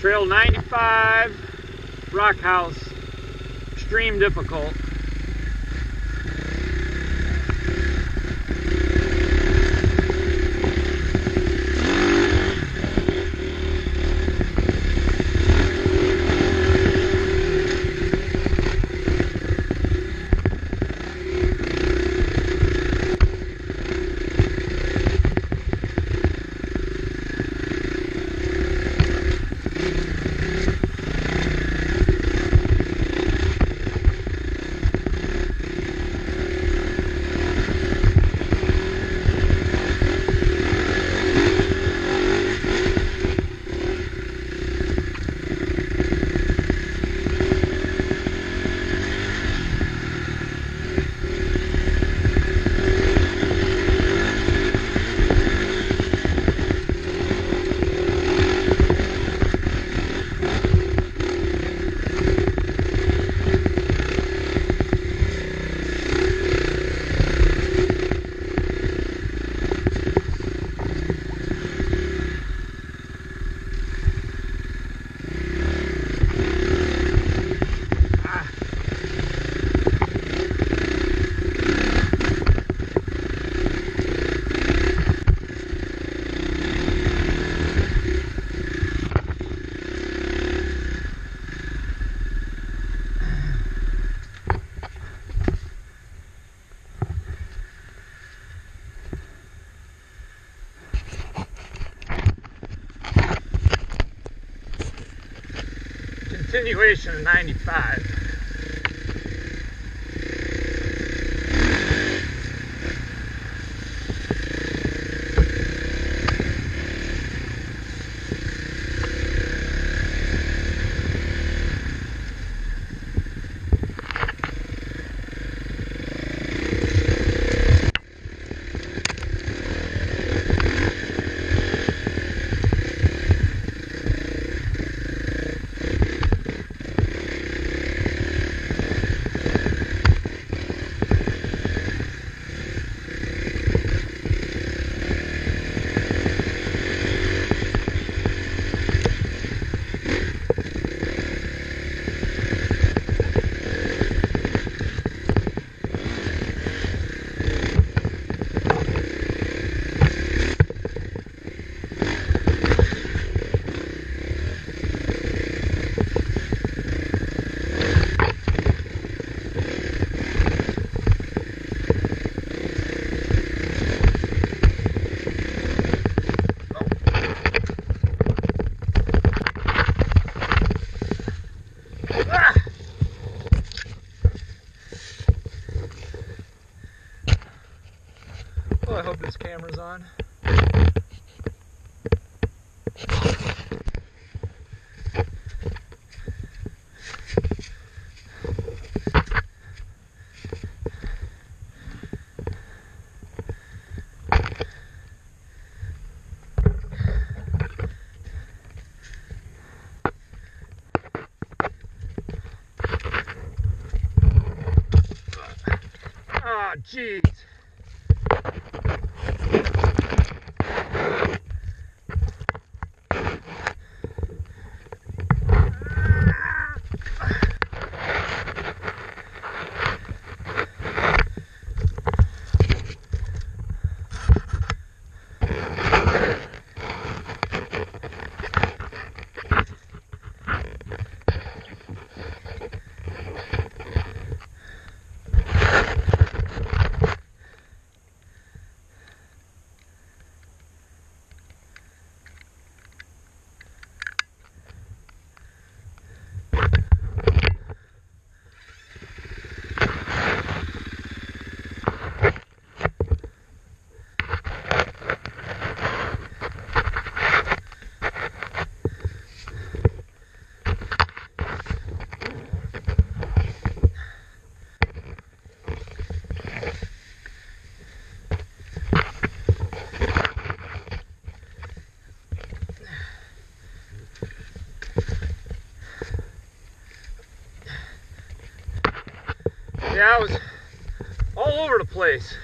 Trail 95, Rockhouse, extreme difficult. Continuation of 95. Camera's on. Oh, jeez. Yeah, I was all over the place.